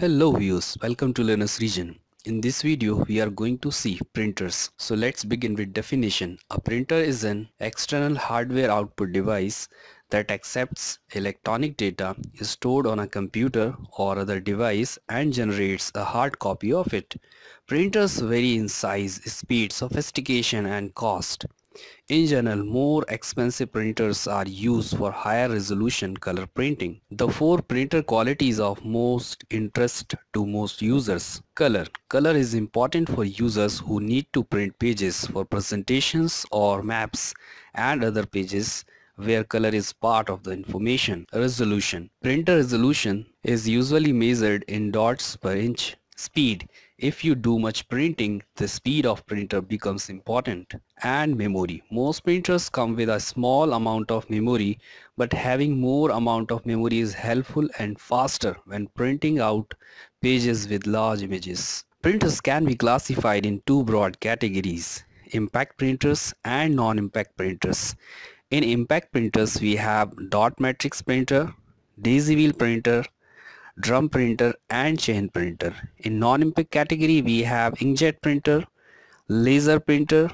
Hello viewers, welcome to Learners Region. In this video, we are going to see printers. So let's begin with definition. A printer is an external hardware output device that accepts electronic data is stored on a computer or other device and generates a hard copy of it. Printers vary in size, speed, sophistication and cost. In general, more expensive printers are used for higher resolution color printing. The four printer qualities of most interest to most users. Color. Color is important for users who need to print pages for presentations or maps and other pages where color is part of the information. Resolution. Printer resolution is usually measured in dots per inch. Speed. If you do much printing, the speed of printer becomes important. And memory. Most printers come with a small amount of memory, but having more amount of memory is helpful and faster when printing out pages with large images. Printers can be classified in two broad categories, impact printers and non-impact printers. In impact printers, we have dot matrix printer, daisy wheel printer, drum printer and chain printer. In non-impact category we have inkjet printer, laser printer,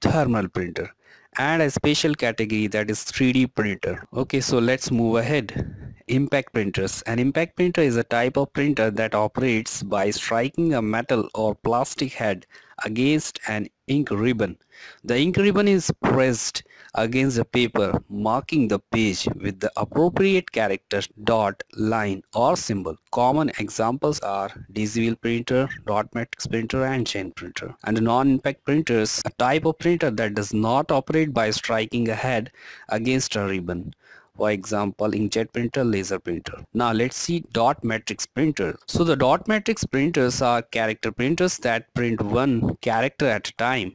thermal printer and a special category that is 3D printer. Okay so let's move ahead. Impact printers. An impact printer is a type of printer that operates by striking a metal or plastic head against an ink ribbon. The ink ribbon is pressed against the paper marking the page with the appropriate character, dot, line or symbol. Common examples are wheel printer, dot matrix printer and chain printer. And non-impact printers, a type of printer that does not operate by striking a head against a ribbon for example inkjet printer laser printer now let's see dot matrix printer so the dot matrix printers are character printers that print one character at a time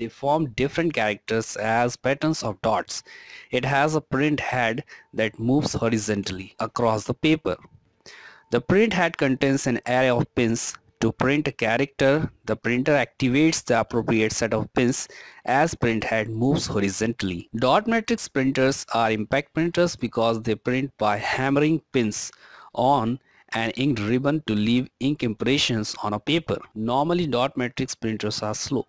they form different characters as patterns of dots. It has a print head that moves horizontally across the paper. The print head contains an array of pins. To print a character, the printer activates the appropriate set of pins as print head moves horizontally. Dot matrix printers are impact printers because they print by hammering pins on an ink ribbon to leave ink impressions on a paper. Normally dot matrix printers are slow.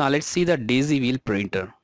Now let's see the daisy wheel printer.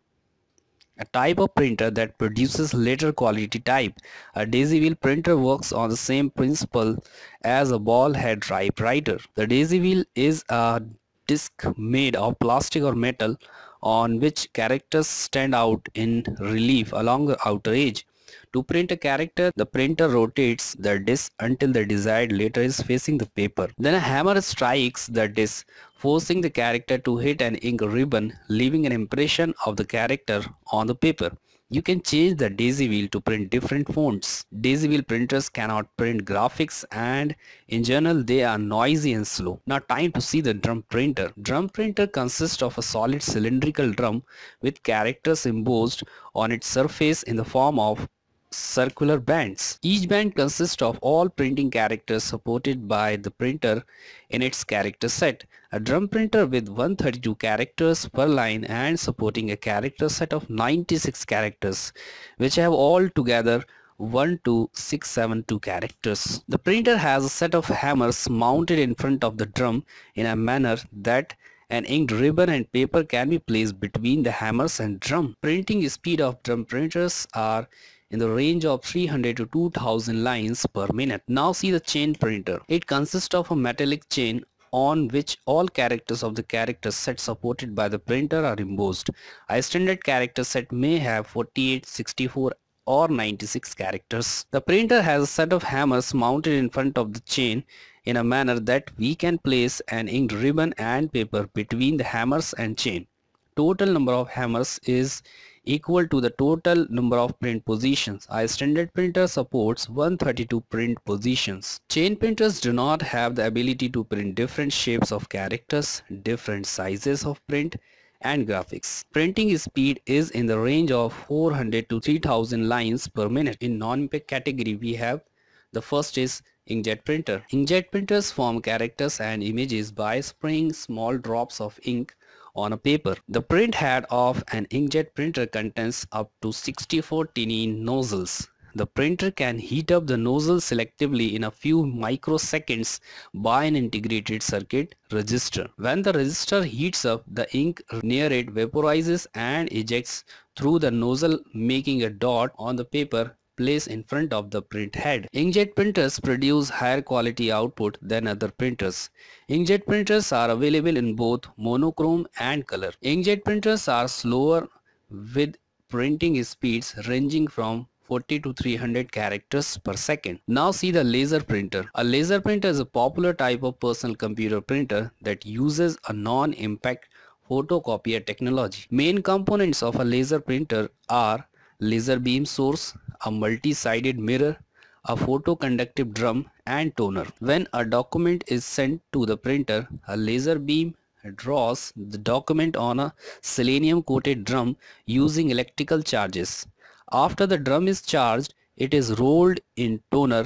A type of printer that produces letter quality type. A daisy wheel printer works on the same principle as a ball head typewriter. The daisy wheel is a disc made of plastic or metal on which characters stand out in relief along the outer edge. To print a character, the printer rotates the disc until the desired letter is facing the paper. Then a hammer strikes the disc, forcing the character to hit an ink ribbon, leaving an impression of the character on the paper. You can change the daisy wheel to print different fonts. Daisy wheel printers cannot print graphics and in general they are noisy and slow. Now time to see the drum printer. Drum printer consists of a solid cylindrical drum with characters embossed on its surface in the form of circular bands. Each band consists of all printing characters supported by the printer in its character set. A drum printer with 132 characters per line and supporting a character set of 96 characters which have all together 12672 characters. The printer has a set of hammers mounted in front of the drum in a manner that an inked ribbon and paper can be placed between the hammers and drum. Printing speed of drum printers are in the range of 300 to 2000 lines per minute. Now see the chain printer. It consists of a metallic chain on which all characters of the character set supported by the printer are embossed. A standard character set may have 48, 64 or 96 characters. The printer has a set of hammers mounted in front of the chain in a manner that we can place an inked ribbon and paper between the hammers and chain. Total number of hammers is equal to the total number of print positions. A standard printer supports 132 print positions. Chain printers do not have the ability to print different shapes of characters, different sizes of print, and graphics. Printing speed is in the range of 400 to 3000 lines per minute. In non-impact category we have the first is inkjet printer. Inkjet printers form characters and images by spraying small drops of ink on a paper. The print head of an inkjet printer contains up to 64 tiny nozzles the printer can heat up the nozzle selectively in a few microseconds by an integrated circuit resistor. When the resistor heats up, the ink near it vaporizes and ejects through the nozzle making a dot on the paper placed in front of the print head. Inkjet printers produce higher quality output than other printers. Inkjet printers are available in both monochrome and color. Inkjet printers are slower with printing speeds ranging from 40 to 300 characters per second. Now see the laser printer. A laser printer is a popular type of personal computer printer that uses a non-impact photocopier technology. Main components of a laser printer are laser beam source, a multi-sided mirror, a photoconductive drum and toner. When a document is sent to the printer, a laser beam draws the document on a selenium coated drum using electrical charges. After the drum is charged, it is rolled in toner,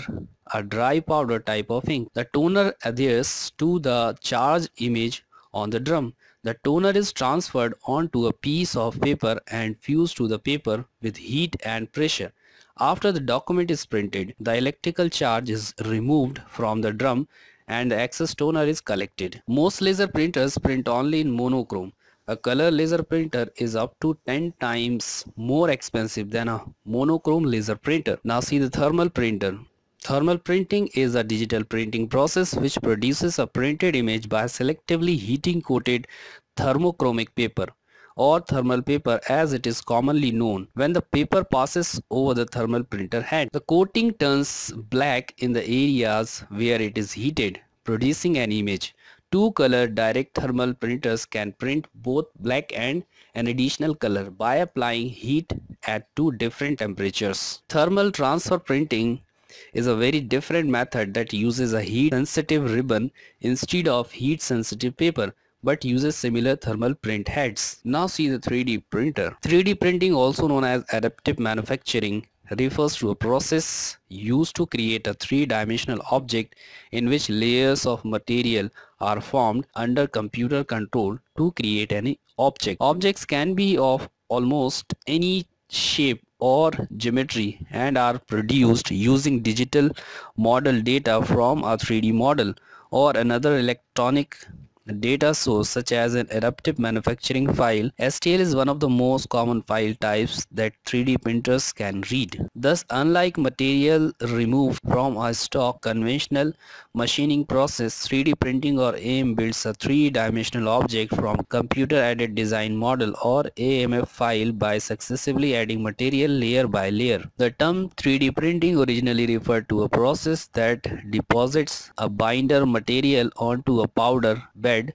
a dry powder type of ink. The toner adheres to the charged image on the drum. The toner is transferred onto a piece of paper and fused to the paper with heat and pressure. After the document is printed, the electrical charge is removed from the drum and the excess toner is collected. Most laser printers print only in monochrome. A color laser printer is up to 10 times more expensive than a monochrome laser printer. Now see the thermal printer. Thermal printing is a digital printing process which produces a printed image by selectively heating coated thermochromic paper or thermal paper as it is commonly known. When the paper passes over the thermal printer head, the coating turns black in the areas where it is heated, producing an image. Two color direct thermal printers can print both black and an additional color by applying heat at two different temperatures. Thermal transfer printing is a very different method that uses a heat sensitive ribbon instead of heat sensitive paper but uses similar thermal print heads. Now see the 3D printer. 3D printing also known as adaptive manufacturing refers to a process used to create a three-dimensional object in which layers of material are formed under computer control to create any object. Objects can be of almost any shape or geometry and are produced using digital model data from a 3D model or another electronic data source such as an additive manufacturing file, STL is one of the most common file types that 3D printers can read. Thus, unlike material removed from a stock conventional machining process, 3D printing or AM builds a three-dimensional object from computer-aided design model or AMF file by successively adding material layer by layer. The term 3D printing originally referred to a process that deposits a binder material onto a powder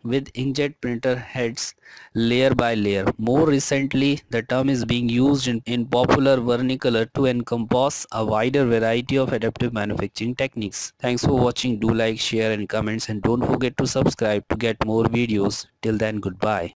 with inkjet printer heads layer by layer. More recently, the term is being used in, in popular vernacular to encompass a wider variety of adaptive manufacturing techniques. Thanks for watching. Do like, share and comments and don't forget to subscribe to get more videos. Till then, goodbye.